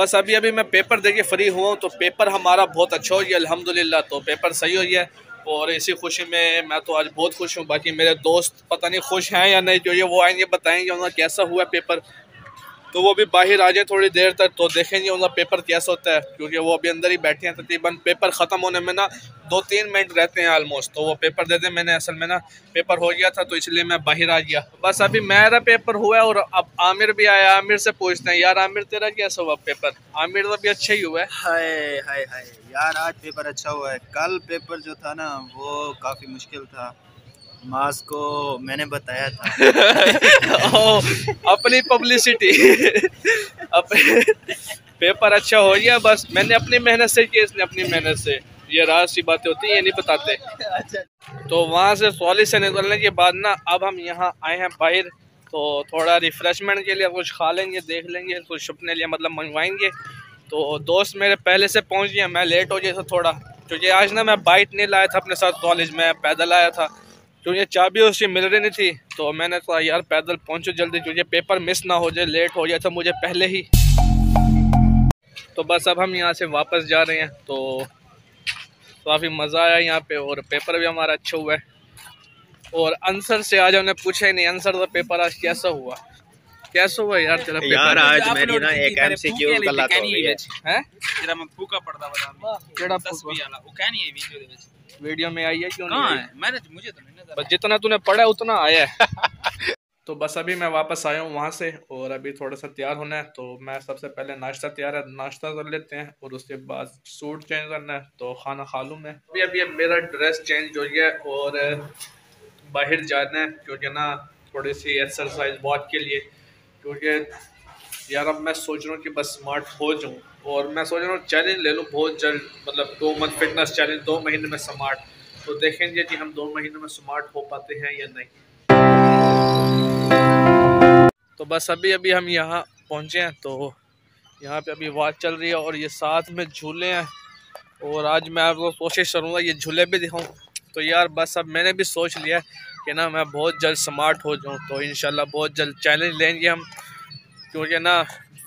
बस अभी अभी मैं पेपर दे के फ्री हुआ हूँ तो पेपर हमारा बहुत अच्छा हो गया, अल्हम्दुलिल्लाह तो पेपर सही हो गया। और इसी खुशी में मैं तो आज बहुत खुश हूँ, बाकी मेरे दोस्त पता नहीं खुश हैं या नहीं, जो ये वो आएँगे, बताएँगे उनका कैसा हुआ पेपर। तो वो भी बाहर आ जाए थोड़ी देर तक तो देखेंगे उनका पेपर कैसा होता है, क्योंकि वो अभी अंदर ही बैठे हैं, तकरीबन पेपर ख़त्म होने में ना दो तीन मिनट रहते हैं आलमोस्ट तो वो पेपर दे दें मैंने, असल में ना पेपर हो गया था तो इसलिए मैं बाहर आ गया। बस अभी मेरा पेपर हुआ है और अब आमिर भी आया, आमिर से पूछते हैं, यार आमिर, तेरा कैसा हुआ पेपर आमिर तो अभी अच्छा ही हुआ है। हाय हाय हाय, यार आज पेपर अच्छा हुआ है, कल पेपर जो था ना, वो काफ़ी मुश्किल था। मास को मैंने बताया था। ओ, अपनी पब्लिसिटी पेपर अच्छा हो गया बस मैंने अपनी मेहनत से किया इसने अपनी मेहनत से। ये राज सी बातें होती हैं ये नहीं बताते। अच्छा। तो वहाँ से सॉली से निकलने के बाद ना अब हम यहाँ आए हैं बाहर। तो थोड़ा रिफ्रेशमेंट के लिए कुछ खा लेंगे देख लेंगे कुछ अपने लिए मतलब मंगवाएँगे। तो दोस्त मेरे पहले से पहुँच गए मैं लेट हो गया था थोड़ा। क्योंकि आज ना मैं बाइक नहीं लाया था अपने साथ कॉलेज में पैदल आया था। क्योंकि चाबी उसकी मिल रही नहीं थी तो मैंने कहा यार पैदल पहुंचो जल्दी क्योंकि पेपर मिस ना हो जाए लेट हो जाए तो मुझे पहले ही। तो बस अब हम यहाँ से वापस जा रहे हैं तो काफ़ी मज़ा आया यहाँ पे और पेपर भी हमारा अच्छा हुआ है। और आंसर से आज हमने पूछा ही नहीं आंसर तो पेपर आज कैसा हुआ? कैसा हुआ यार तेरा पेपर? यार आज मेरी ना एक एमसीक्यू गलत हो गई है हैं। जरा मैं फूका पड़ता बता केड़ा फूका? वो कह नहीं है वीडियो के बीच वीडियो में आई है क्यों नहीं मैंने तो- मुझे तो नहीं नज़र जितना तूने पढ़ा उतना आया है। तो बस अभी मैं वापस आया हूँ वहाँ से और अभी थोड़ा सा तैयार होना है तो मैं सबसे पहले नाश्ता तैयार है नाश्ता कर लेते हैं और उसके बाद सूट चेंज करना है तो खाना खा लूँ मैं। अभी अभी मेरा ड्रेस चेंज हो गया और बाहर जाना है क्योंकि ना थोड़ी सी एक्सरसाइज वॉक के लिए क्योंकि यार अब मैं सोच रहा हूँ कि बस स्मार्ट हो जाऊँ और मैं सोच रहा हूँ चैलेंज ले लूँ, बहुत जल्द मतलब दो मंथ फिटनेस चैलेंज दो महीने में स्मार्ट तो देखेंगे कि हम दो महीनों में स्मार्ट हो पाते हैं या नहीं। तो बस अभी अभी हम यहाँ पहुँचे हैं तो यहाँ पे अभी वॉक चल रही है और ये साथ में झूले हैं। और आज मैं आपको कोशिश करूँगा ये झूले भी दिखाऊँ। तो यार बस अब मैंने भी सोच लिया कि ना मैं बहुत जल्द स्मार्ट हो जाऊँ तो इन बहुत जल्द चैलेंज लेंगे हम। क्योंकि ना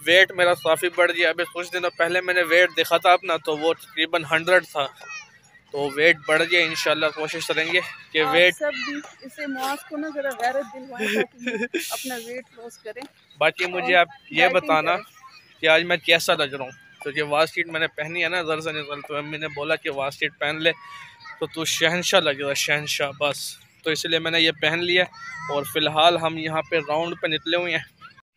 वेट मेरा काफ़ी बढ़ गया। अभी कुछ दिनों पहले मैंने वेट देखा था अपना तो वो तकरीबन हंड्रेड था। तो वेट बढ़ गया इन कोशिश करेंगे कि वेट सब भी इसे को ना जरा दिलवाएँ अपना वेट लॉस करें। बाकी मुझे आप ये बताना कि आज मैं कैसा लग रहा हूँ? क्योंकि वाश शीट मैंने पहनी है ना जर से निकल तो अम्मी ने बोला कि वाश शीट पहन ले तो तू शहनशाह लग रहा शहनशाह बस। तो इसलिए मैंने ये पहन लिया और फ़िलहाल हम यहाँ पे राउंड पे निकले हुए हैं।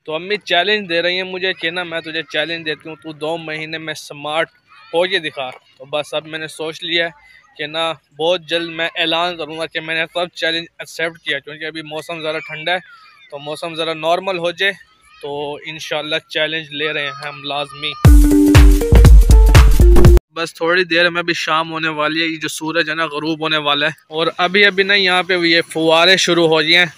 तो अम्मी चैलेंज दे रही है मुझे कि ना मैं तुझे चैलेंज देती हूँ, तू दो महीने में स्मार्ट हो के दिखा। तो बस अब मैंने सोच लिया कि ना बहुत जल्द मैं ऐलान करूँगा कि मैंने सब चैलेंज एक्सेप्ट किया, क्योंकि अभी मौसम ज़रा ठंडा है तो मौसम ज़रा नॉर्मल हो जाए तो इन चैलेंज ले रहे हैं हम लाजमी। बस थोड़ी देर में अभी शाम होने वाली है, ये जो सूरज है ना, गरूब होने वाला है, और अभी अभी ना यहाँ पे ये फुहारे शुरू हो गए हैं।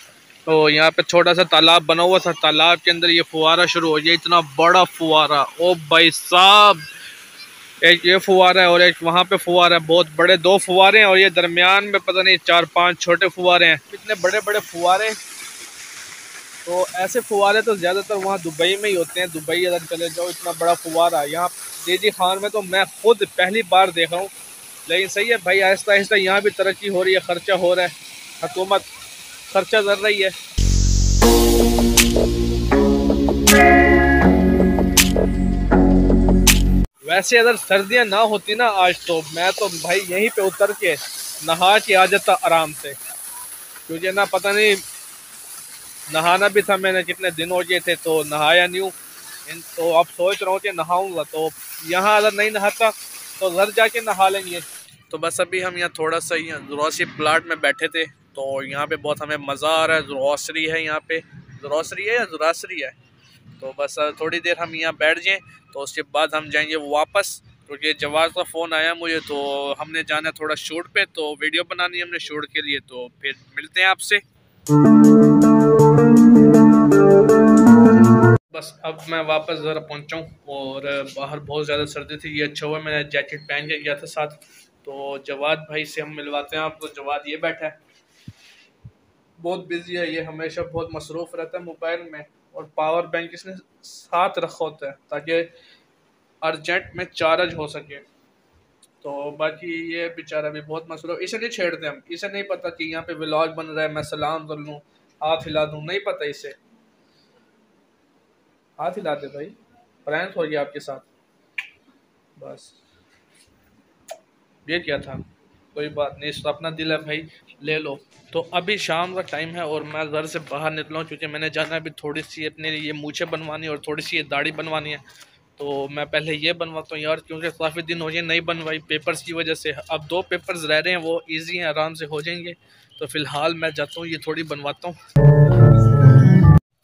तो यहाँ पे छोटा सा तालाब बना हुआ था। तालाब के अंदर ये फुहारा शुरू हो गया, इतना बड़ा फुहारा। ओ भाई साहब एक ये फुहारा है और एक वहाँ पे फुहारा है। बहुत बड़े दो फुहारे हैं और ये दरमियान में पता नहीं चार पाँच छोटे फुहारे हैं। इतने बड़े बड़े फुहारे। तो ऐसे फुहारे तो ज़्यादातर वहाँ दुबई में ही होते हैं। दुबई अगर चले जाओ, इतना बड़ा फुहारा। यहाँ जीजी खान में तो मैं खुद पहली बार देख रहा हूँ। लेकिन सही है भाई आहिस्ता आहिस्ता यहाँ भी तरक्की हो रही है, खर्चा हो रहा है। हुकूमत खर्चा कर रही है। वैसे अगर सर्दियाँ ना होती ना आज तो मैं तो भाई यहीं पे उतर के नहा के आ जाता आराम से। क्योंकि ना पता नहीं, नहाना भी था मैंने, कितने दिन हो गए थे तो नहाया नहीं हूँ। तो अब सोच रहा हूँ कि नहाऊँगा तो यहाँ अगर नहीं नहाता तो घर जाके नहा लेंगे। तो बस अभी हम यहाँ थोड़ा सा यहाँ ग्रोसरी प्लाट में बैठे थे। तो यहाँ पे बहुत हमें मज़ा आ रहा है ग्रोसरी है यहाँ पे। ग्रोसरी है या ग्रासरी है? तो बस थोड़ी देर हम यहाँ बैठ जाएँ तो उसके बाद हम जाएँगे वापस, क्योंकि तो जवाब का फ़ोन आया मुझे तो हमने जाना थोड़ा शूट पे तो वीडियो बनानी हमने शूट के लिए तो फिर मिलते हैं आपसे। बस, अब मैं वापस ज़रा पहुँचा और बाहर बहुत ज़्यादा सर्दी थी, ये अच्छा हुआ, मैंने जैकेट पहन के गया था साथ। तो जवाद भाई से हम मिलवाते हैं आपको जवाद ये बैठा है। बहुत बिज़ी है, ये हमेशा बहुत मसरूफ़ रहता है मोबाइल में और पावर बैंक इसने साथ रखा होता है ताकि अर्जेंट में चार्ज हो सके। तो बाकी ये बेचारा भी बहुत मसरूफ, इसे नहीं छेड़ते हम, इसे नहीं पता कि यहाँ पे व्लॉग बन रहा है, मैं सलाम कर लूँ, हाथ हिला दूँ, नहीं पता इसे। हाथ हिलाते भाई प्रैंक हो गया आपके साथ। बस, ये क्या था? कोई बात नहीं अपना दिल है भाई। ले लो। तो अभी शाम का टाइम है और मैं घर से बाहर निकला हूँ क्योंकि मैंने जाना है अभी थोड़ी सी अपने ये मूछे बनवानी और थोड़ी सी ये दाढ़ी बनवानी है। तो मैं पहले ये बनवाता हूँ यार, क्योंकि काफ़ी दिन हो गए नहीं बनवाई। पेपर्स की वजह से अब दो पेपर्स रह रहे हैं, वो ईजी हैं, आराम से हो जाएँगे। तो फ़िलहाल मैं जाता हूँ, ये थोड़ी बनवाता हूँ।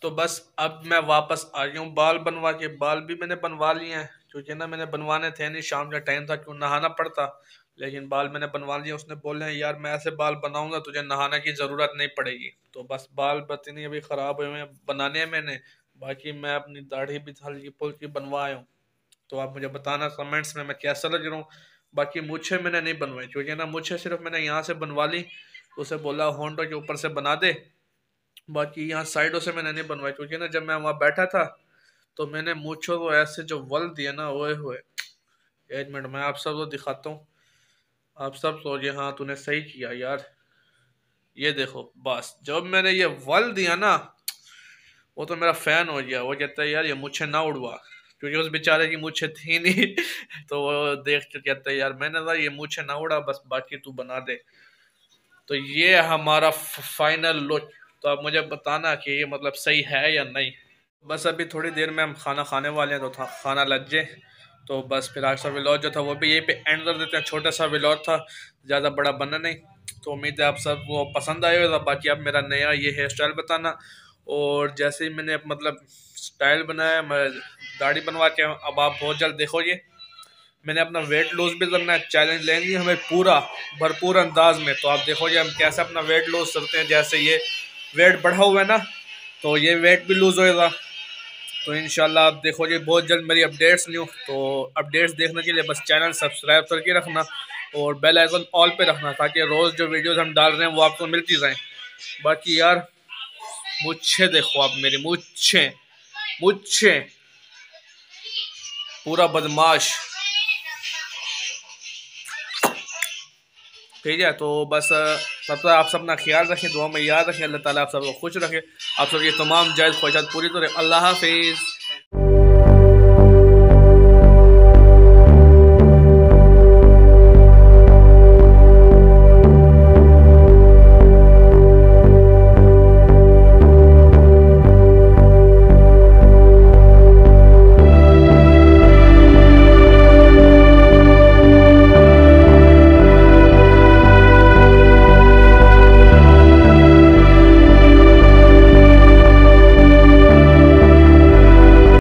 तो बस अब मैं वापस आ गया हूँ। बाल बनवा के, बाल भी मैंने बनवा लिए हैं, क्योंकि ना मैंने बनवाने थे नहीं, शाम का टाइम था, क्यों नहाना पड़ता। लेकिन बाल मैंने बनवा लिए, उसने बोले, यार, मैं ऐसे बाल बनाऊँगा, तुझे नहाने की ज़रूरत नहीं पड़ेगी। तो बस बाल बती नहीं अभी ख़राब हुए हैं, बनाने हैं मैंने, बाकी मैं अपनी दाढ़ी भी हल्की फुल्की बनवा आया हूँ। तो आप मुझे बताना कमेंट्स में मैं कैसा लग रहा हूँ? बाकी मुझे मैंने नहीं बनवाई, क्योंकि ना मुझे सिर्फ़ मैंने यहाँ से बनवा ली उसे बोला, होंडो के ऊपर से बना दे। बाकी यहाँ साइडों से मैंने नहीं बनवाई, क्योंकि ना जब मैं वहाँ बैठा था तो मैंने मुझो को ऐसे जो वल दिया ना वो हुए। एक मिनट, मैं आप सबको दिखाता हूँ। आप सब सोचे हाँ तूने सही किया यार। ये देखो, बस, जब मैंने ये वल दिया ना, वो तो मेरा फ़ैन हो गया। वो कहता है, यार, ये मुझे ना उड़वा। क्योंकि उस बेचारे की मुझे थी नहीं। तो वो देख के कहता है, यार, मैंने कहा, ये मुझे ना उड़ा, बस बाकी तू बना दे। तो ये हमारा फाइनल लुक तो आप मुझे बताना कि ये मतलब सही है या नहीं। बस अभी थोड़ी देर में हम खाना खाने वाले हैं तो खाना लग जाए। तो बस फिर आज का व्लॉग जो था वो भी यहीं पे एंड कर देते हैं। छोटा सा व्लॉग था, ज़्यादा बड़ा बना नहीं। तो उम्मीद है आप सब वो पसंद आए होगा। बाकी आप मेरा नया ये हेयर स्टाइल बताना। और जैसे ही मैंने मतलब स्टाइल बनाया, मैं दाढ़ी बनवा के अब आप बहुत जल्द देखोगे मैंने अपना वेट लूज भी करना है चैलेंज लेंगे हमें पूरा, भरपूर अंदाज में। तो आप देखोगे हम कैसे अपना वेट लूज करते हैं। जैसे ये वेट बढ़ा हुआ है ना तो ये वेट भी लूज़ होएगा। तो इन आप देखोगे बहुत जल्द मेरी अपडेट्स न्यू तो अपडेट्स देखने के लिए बस चैनल सब्सक्राइब करके रखना और बेल आइकन ऑल पे रखना ताकि रोज़ जो वीडियोस हम डाल रहे हैं वो आपको मिलती जाएँ। बाकी यार, मुझे देखो आप मेरी, मुझे मुझे। पूरा बदमाश। ठीक है तो बस तब तक आप सब अपना ख्याल रखें, दुआ में याद रखें, अल्लाह ताला आप सबको खुश रखें। आप सब ये तमाम जायज़ ख्वाहिशात पूरी करें। अल्लाह हाफिज़।